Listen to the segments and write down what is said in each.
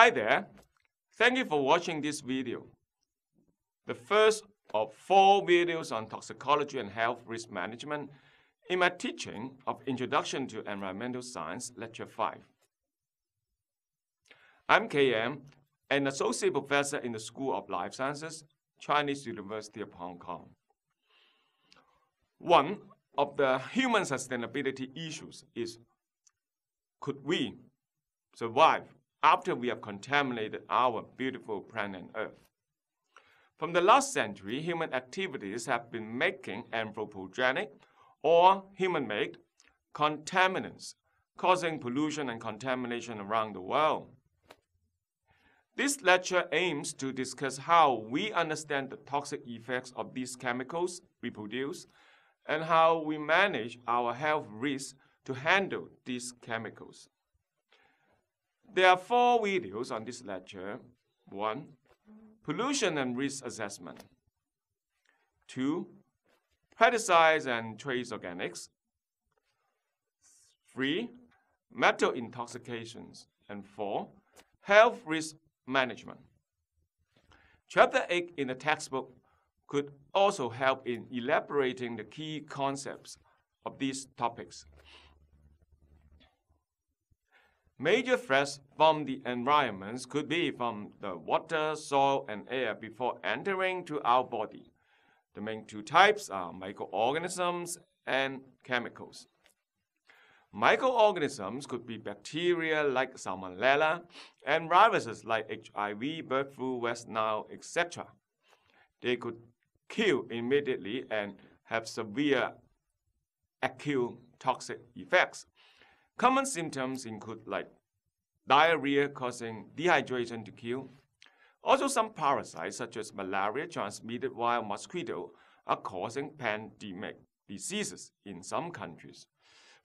Hi there. Thank you for watching this video. The first of four videos on toxicology and health risk management in my teaching of Introduction to Environmental Science, Lecture 5. I'm KM, an associate professor in the School of Life Sciences, Chinese University of Hong Kong. One of the human sustainability issues is could we survive after we have contaminated our beautiful planet Earth? From the last century, human activities have been making anthropogenic or human-made contaminants, causing pollution and contamination around the world. This lecture aims to discuss how we understand the toxic effects of these chemicals we produce and how we manage our health risks to handle these chemicals. There are four videos on this lecture. One, pollution and risk assessment. Two, pesticides and trace organics. Three, metal intoxications. And four, health risk management. Chapter 8 in the textbook could also help in elaborating the key concepts of these topics. Major threats from the environments could be from the water, soil, and air before entering to our body. The main two types are microorganisms and chemicals. Microorganisms could be bacteria like Salmonella and viruses like HIV, bird flu, West Nile, etc. They could kill immediately and have severe acute toxic effects. Common symptoms include like diarrhea causing dehydration to kill. Also, some parasites such as malaria transmitted via mosquito are causing pandemic diseases in some countries.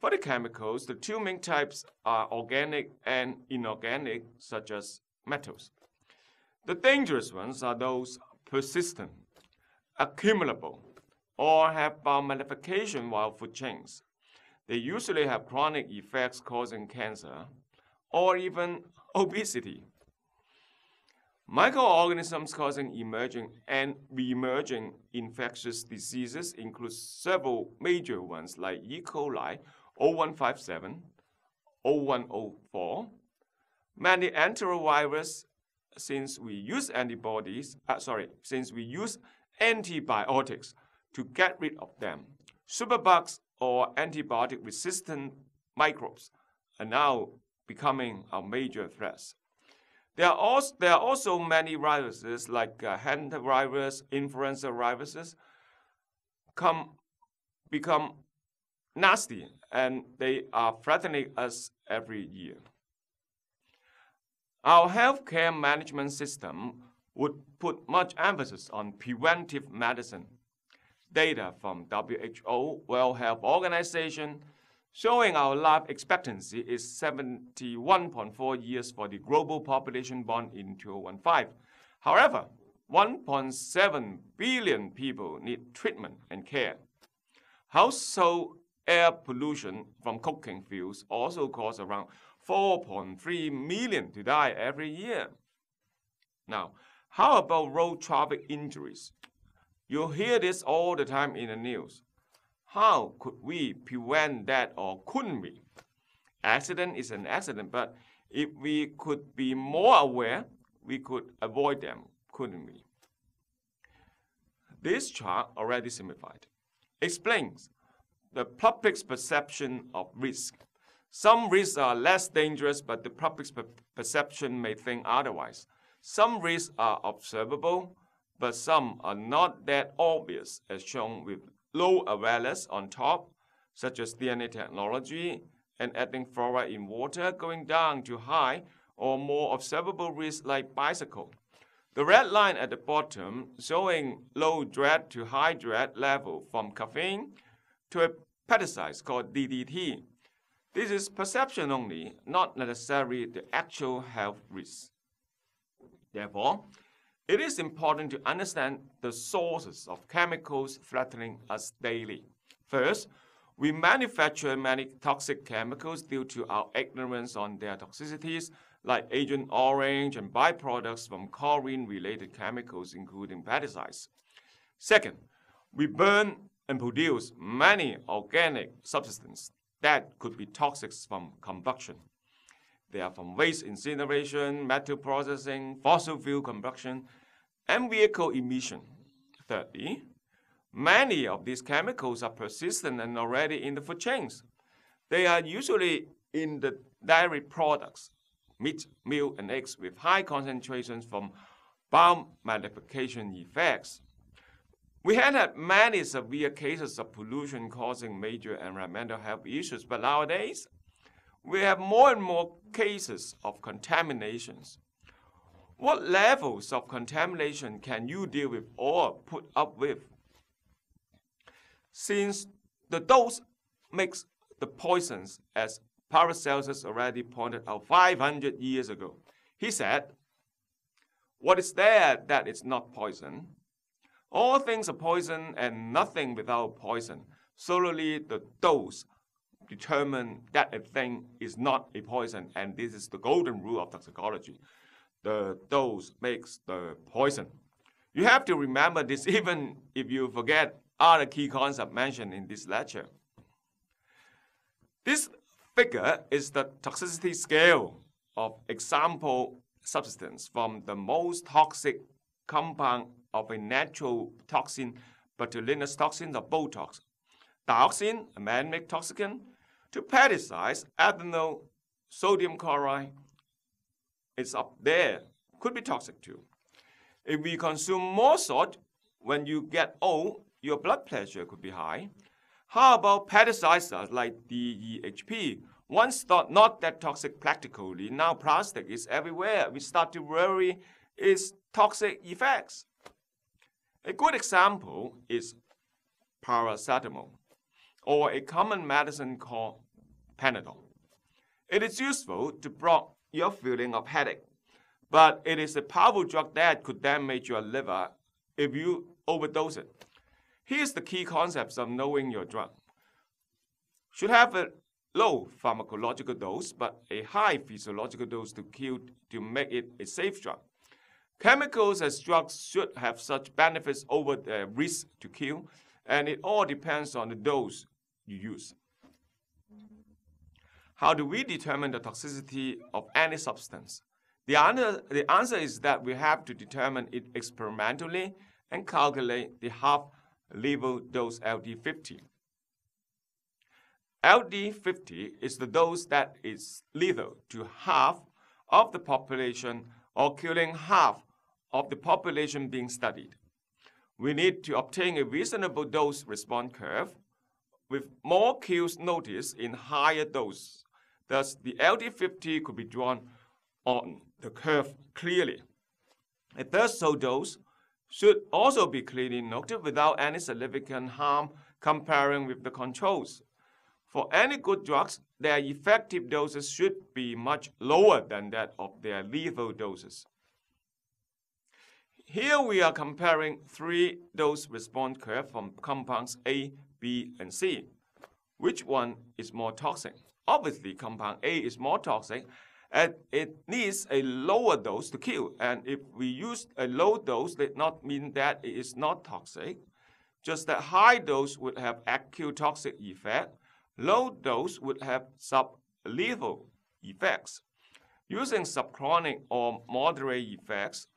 For the chemicals, the two main types are organic and inorganic, such as metals. The dangerous ones are those persistent, accumulable, or have biomagnification while food chains. They usually have chronic effects causing cancer or even obesity. Microorganisms causing emerging and re-emerging infectious diseases include several major ones like E. coli, 0157, 0104, many enterovirus, since we use antibodies, uh, sorry, since we use antibiotics to get rid of them. Superbugs or antibiotic-resistant microbes are now becoming a major threat. There are also, there are also many viruses like uh, hantavirus, influenza viruses come, become nasty and they are threatening us every year. Our healthcare management system would put much emphasis on preventive medicine data from WHO, World Health Organization, showing our life expectancy is 71.4 years for the global population born in 2015. However, 1.7 billion people need treatment and care. Household air pollution from cooking fuels also cause around 4.3 million to die every year. Now, how about road traffic injuries? You hear this all the time in the news. How could we prevent that or couldn't we? Accident is an accident, but if we could be more aware, we could avoid them, couldn't we? This chart, already simplified, explains the public's perception of risk. Some risks are less dangerous, but the public's perception may think otherwise. Some risks are observable, but some are not that obvious, as shown with low awareness on top, such as DNA technology and adding fluoride in water going down to high or more observable risks like bicycle. The red line at the bottom showing low DREAD to high DREAD level from caffeine to a pesticide called DDT. This is perception only, not necessarily the actual health risk. Therefore, it is important to understand the sources of chemicals threatening us daily. First, we manufacture many toxic chemicals due to our ignorance on their toxicities, like Agent Orange and byproducts from chlorine-related chemicals, including pesticides. Second, we burn and produce many organic substances that could be toxic from combustion. They are from waste incineration, metal processing, fossil fuel combustion, and vehicle emission. Thirdly, many of these chemicals are persistent and already in the food chains. They are usually in the dairy products, meat, milk, and eggs with high concentrations from biomagnification effects. We had had many severe cases of pollution causing major environmental health issues, but nowadays we have more and more cases of contaminations. What levels of contamination can you deal with or put up with? Since the dose makes the poisons, as Paracelsus already pointed out 500 years ago, he said, What is there that is not poison? All things are poison and nothing without poison. Solely the dose determine that a thing is not a poison, and this is the golden rule of toxicology. The dose makes the poison. You have to remember this even if you forget other key concepts mentioned in this lecture. This figure is the toxicity scale of example substance from the most toxic compound of a natural toxin, botulinum toxin or Botox. Dioxin, a man-made toxicant, to pesticides, ethanol, sodium chloride, it's up there, could be toxic too. If we consume more salt, when you get old, your blood pressure could be high. How about pesticides like DEHP? Once thought not that toxic practically, now plastic is everywhere. We start to worry its toxic effects. A good example is paracetamol, or a common medicine called Panadol. It is useful to block your feeling of headache, but it is a powerful drug that could damage your liver if you overdose it. Here's the key concepts of knowing your drug. Should have a low pharmacological dose, but a high physiological dose to kill to make it a safe drug. Chemicals as drugs should have such benefits over the risk to kill, and it all depends on the dose you use. How do we determine the toxicity of any substance? The answer, the answer is that we have to determine it experimentally and calculate the half level dose LD50. LD50 is the dose that is lethal to half of the population or killing half of the population being studied. We need to obtain a reasonable dose response curve with more kills noticed in higher dose Thus, the LD50 could be drawn on the curve clearly. A third threshold dose should also be clearly noted without any significant harm comparing with the controls. For any good drugs, their effective doses should be much lower than that of their lethal doses. Here we are comparing three dose response curves from compounds A, B, and C. Which one is more toxic? Obviously, compound A is more toxic and it needs a lower dose to kill. And if we use a low dose, that not mean that it is not toxic. Just that high dose would have acute toxic effect. Low dose would have sublethal effects. Using subchronic or moderate effects,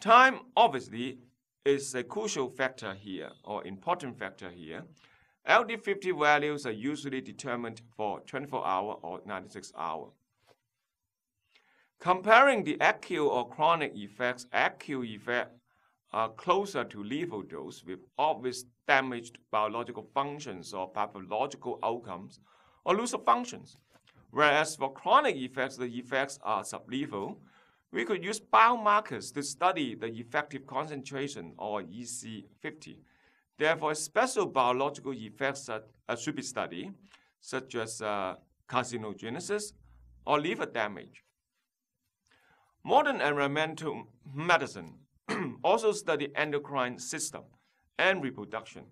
time obviously is a crucial factor here or important factor here. LD50 values are usually determined for 24 hour or 96 hour. Comparing the acute or chronic effects, acute effects are closer to lethal dose with obvious damaged biological functions or pathological outcomes or loss of functions. Whereas for chronic effects, the effects are sublethal. We could use biomarkers to study the effective concentration or EC50 Therefore, special biological effects are, uh, should be studied, such as uh, carcinogenesis or liver damage. Modern environmental medicine also study endocrine system and reproduction.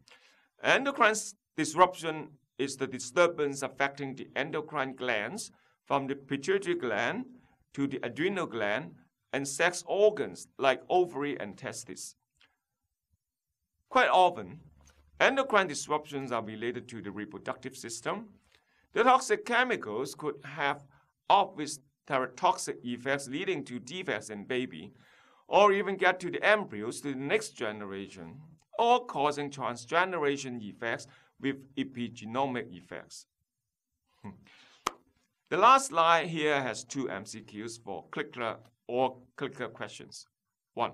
Endocrine disruption is the disturbance affecting the endocrine glands from the pituitary gland to the adrenal gland and sex organs like ovary and testes. Quite often, endocrine disruptions are related to the reproductive system. The toxic chemicals could have obvious toxic effects leading to defects in baby, or even get to the embryos to the next generation, or causing transgeneration effects with epigenomic effects. Hmm. the last slide here has two MCQs for clicker or clicker questions. One,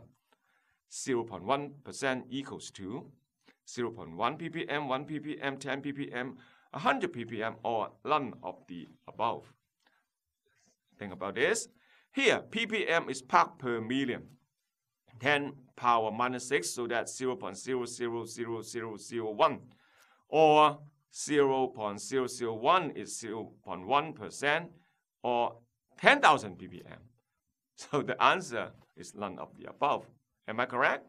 0.1% equals to 0.1 ppm, 1 ppm, 10 ppm, 100 ppm, or none of the above. Think about this. Here, ppm is part per million. 10 power minus 6, so that's 0.000001. Or 0.001 is 0.1%, or 10,000 ppm. So the answer is none of the above. Am I correct?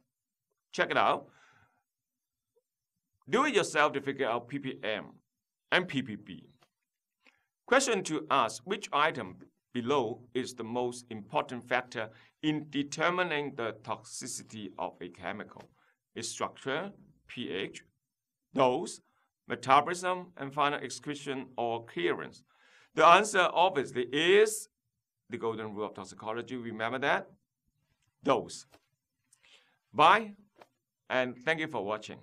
Check it out. Do it yourself to figure out ppm and ppb. Question to ask, which item below is the most important factor in determining the toxicity of a chemical? Its structure, pH, dose, metabolism, and final excretion or clearance. The answer obviously is the golden rule of toxicology. Remember that? Dose. Bye, and thank you for watching.